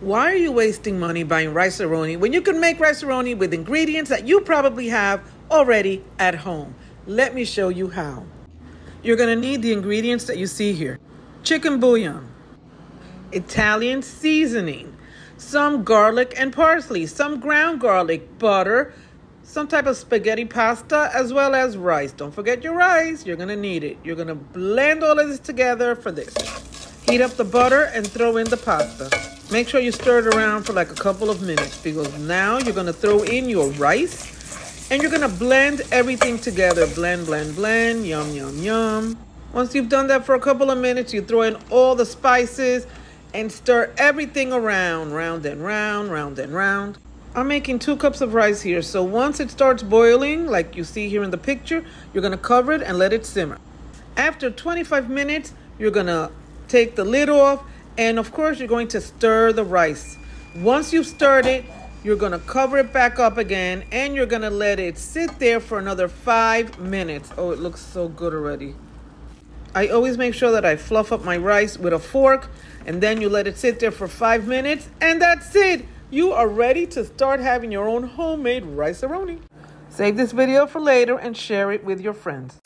Why are you wasting money buying rice-a-roni when you can make rice-a-roni with ingredients that you probably have already at home? Let me show you how. You're going to need the ingredients that you see here. Chicken bouillon, Italian seasoning, some garlic and parsley, some ground garlic, butter, some type of spaghetti pasta, as well as rice. Don't forget your rice. You're going to need it. You're going to blend all of this together for this. Heat up the butter and throw in the pasta. Make sure you stir it around for like a couple of minutes because now you're gonna throw in your rice and you're gonna blend everything together. Blend, blend, blend, yum, yum, yum. Once you've done that for a couple of minutes, you throw in all the spices and stir everything around, round and round, round and round. I'm making two cups of rice here, so once it starts boiling, like you see here in the picture, you're gonna cover it and let it simmer. After 25 minutes, you're gonna take the lid off and of course, you're going to stir the rice. Once you've stirred it, you're going to cover it back up again and you're going to let it sit there for another five minutes. Oh, it looks so good already. I always make sure that I fluff up my rice with a fork and then you let it sit there for five minutes and that's it. You are ready to start having your own homemade rice-a-roni. Save this video for later and share it with your friends.